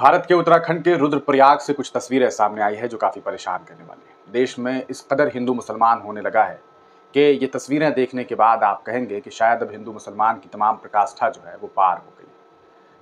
भारत के उत्तराखंड के रुद्रप्रयाग से कुछ तस्वीरें सामने आई है जो काफ़ी परेशान करने वाली है। देश में इस कदर हिंदू मुसलमान होने लगा है कि ये तस्वीरें देखने के बाद आप कहेंगे कि शायद अब हिंदू मुसलमान की तमाम प्रकाष्ठा जो है वो पार हो गई।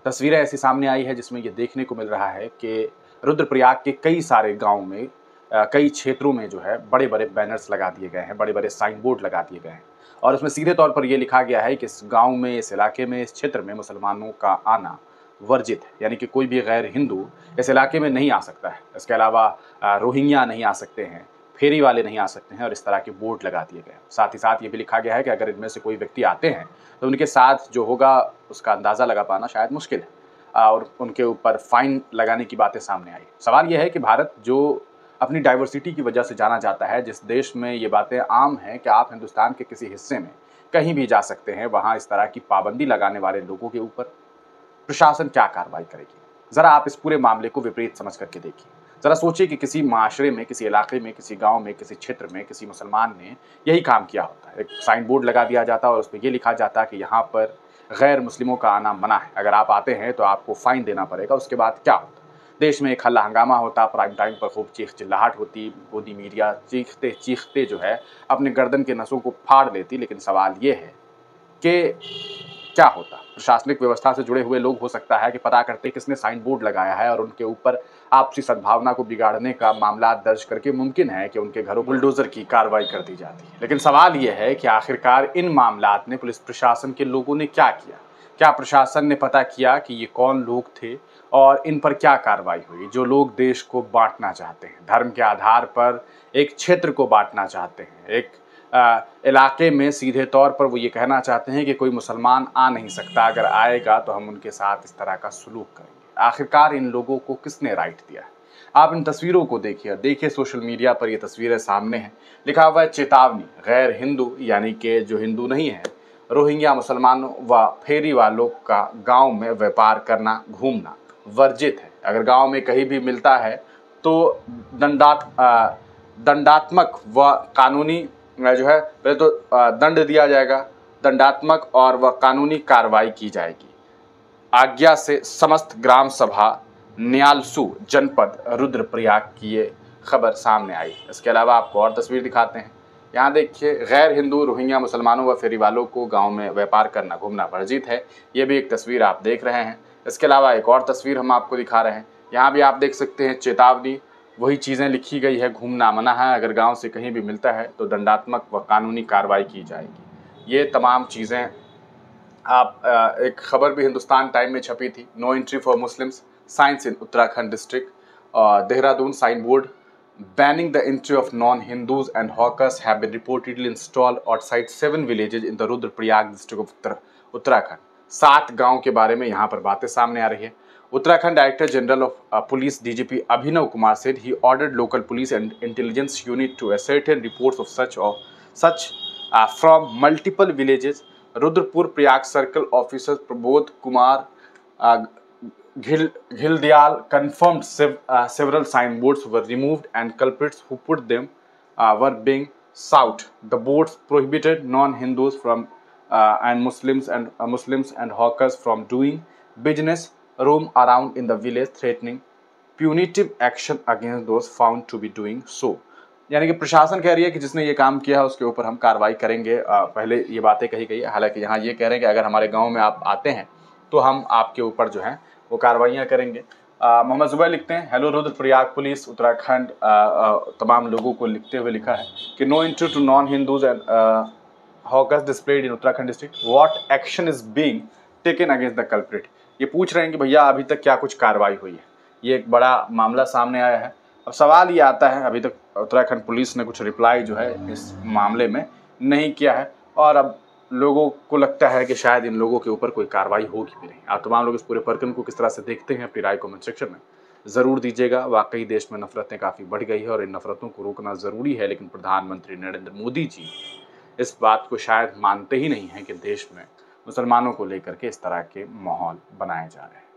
तस्वीरें ऐसी सामने आई है जिसमें ये देखने को मिल रहा है कि रुद्रप्रयाग के कई सारे गाँव में कई क्षेत्रों में जो है बड़े बड़े बैनर्स लगा दिए गए हैं बड़े बड़े साइन बोर्ड लगा दिए गए हैं। और उसमें सीधे तौर पर ये लिखा गया है कि इस गाँव में, इस इलाके में, इस क्षेत्र में मुसलमानों का आना वर्जित है, यानी कि कोई भी गैर हिंदू इस इलाके में नहीं आ सकता है। इसके अलावा रोहिंग्या नहीं आ सकते हैं, फेरी वाले नहीं आ सकते हैं, और इस तरह के बोर्ड लगा दिए गए साथ ही साथ ये भी लिखा गया है कि अगर इनमें से कोई व्यक्ति आते हैं तो उनके साथ जो होगा, उसका अंदाज़ा लगा पाना शायद मुश्किल है। और उनके ऊपर फाइन लगाने की बातें सामने आई। सवाल यह है कि भारत जो अपनी डाइवर्सिटी की वजह से जाना जाता है, जिस देश में ये बातें आम हैं कि आप हिंदुस्तान के किसी हिस्से में कहीं भी जा सकते हैं, वहाँ इस तरह की पाबंदी लगाने वाले लोगों के ऊपर? प्रशासन क्या कार्रवाई करेगी? ज़रा आप इस पूरे मामले को विपरीत समझ करके देखिए। ज़रा सोचिए कि किसी माशरे में, किसी इलाके में, किसी गाँव में, किसी क्षेत्र में, किसी मुसलमान ने यही काम किया होता है। एक साइन बोर्ड लगा दिया जाता है और उस पर यह लिखा जाता है कि यहाँ पर गैर मुस्लिमों का आना मना है। अगर आप आते हैं तो आपको फ़ाइन देना पड़ेगा। उसके बाद क्या होता देश में एक हल्ला हंगामा होता, प्राइम टाइम पर खूब चीख चिल्लाहट होती, मोदी मीडिया चीखते चीखते जो है, अपने गर्दन के नसों को फाड़ लेती लेकिन सवाल ये है कि क्या होता? प्रशासनिक व्यवस्था से जुड़े हुए लोग हो सकता है कि पता करते किसने साइन बोर्ड लगाया है और उनके ऊपर आपसी सद्भावना को बिगाड़ने का मामला दर्ज करके मुमकिन है कि उनके घरों बुलडोजर की कार्रवाई कर दी जाती है। लेकिन सवाल यह है कि आखिरकार इन मामला ने पुलिस प्रशासन के लोगों ने क्या किया? क्या प्रशासन ने पता किया कि ये कौन लोग थे और इन पर क्या कार्रवाई हुई? जो लोग देश को बांटना चाहते हैं, धर्म के आधार पर एक क्षेत्र को बांटना चाहते हैं, एक इलाके में सीधे तौर पर वो ये कहना चाहते हैं कि कोई मुसलमान आ नहीं सकता। अगर आएगा तो हम उनके साथ इस तरह का सलूक करेंगे। आखिरकार इन लोगों को किसने राइट दिया? है आप इन तस्वीरों को देखिए देखिए, सोशल मीडिया पर ये तस्वीरें सामने हैं। लिखा हुआ है, चेतावनी, गैर हिंदू, यानी कि जो हिंदू नहीं है, रोहिंग्या मुसलमानों व फेरी वालों का गाँव में व्यापार करना घूमना वर्जित है। अगर गाँव में कहीं भी मिलता है तो दंडात दंडात्मक व कानूनी जो है पहले तो दंड दिया जाएगा। दंडात्मक और वह कानूनी कार्रवाई की जाएगी। आज्ञा से समस्त ग्राम सभा, न्यालसू जनपद रुद्रप्रयाग की ये खबर सामने आई इसके अलावा आपको और तस्वीर दिखाते हैं। यहाँ देखिए, गैर हिंदू, रोहिंग्या, मुसलमानों व फेरी वालों को गाँव में व्यापार करना, घूमना वर्जित है। ये भी एक तस्वीर आप देख रहे हैं। इसके अलावा एक और तस्वीर हम आपको दिखा रहे हैं। यहाँ भी आप देख सकते हैं चेतावनी वही चीज़ें लिखी गई है, घूमना मना है, अगर गाँव से कहीं भी मिलता है तो दंडात्मक व कानूनी कार्रवाई की जाएगी ये तमाम चीज़ें आप एक खबर भी हिंदुस्तान टाइम में छपी थी, no entry for Muslims, signs in Uttarakhand district Dehradun sign board, banning the entry of non-Hindus and hawkers have been reportedly installed outside seven villages in the Rudraprayag district of Uttarakhand. सात गाँव के बारे में यहाँ पर बातें सामने आ रही है Uttarakhand Director General of uh, Police DGP Abhinav Kumar said he ordered local police and intelligence unit to ascertain reports of such or such uh, from multiple villages. Rudrapur Prayag Circle officer Prabodh Kumar uh, Ghil Ghildial confirmed sev uh, several signboards were removed and culprits who put them uh, were being sought. The boards prohibited non-Hindus from uh, and Muslims and uh, Muslims and hawkers from doing business roam around in the village threatening punitive action against those found to be doing so. यानी कि प्रशासन कह रही है कि जिसने ये काम किया है उसके ऊपर हम कार्रवाई करेंगे। आ, पहले ये बातें कही गई हालाँकि यहाँ ये कह रहे हैं कि अगर हमारे गाँव में आप आते हैं तो हम आपके ऊपर जो है वो कार्रवाइयाँ करेंगे। मोहम्मद जुबैर लिखते हैं hello Rudraprayag police Uttarakhand तमाम लोगों को लिखते हुए लिखा है कि no entry to non Hindus and hawkers displayed in Uttarakhand district what action is being taken against the culprit ये पूछ रहे हैं कि भैया अभी तक क्या कुछ कार्रवाई हुई है? ये एक बड़ा मामला सामने आया है। अब सवाल ये आता है, अभी तक उत्तराखंड पुलिस ने कुछ रिप्लाई जो है इस मामले में नहीं किया है और अब लोगों को लगता है कि शायद इन लोगों के ऊपर कोई कार्रवाई होगी भी नहीं। आप तमाम लोग इस पूरे प्रकरण को किस तरह से देखते हैं, अपनी राय कमेंट सेक्शन में ज़रूर दीजिएगा। वाकई देश में नफरतें काफ़ी बढ़ गई है और इन नफरतों को रोकना ज़रूरी है, लेकिन प्रधानमंत्री नरेंद्र मोदी जी इस बात को शायद मानते ही नहीं हैं कि देश में मुसलमानों को लेकर के इस तरह के माहौल बनाए जा रहे हैं।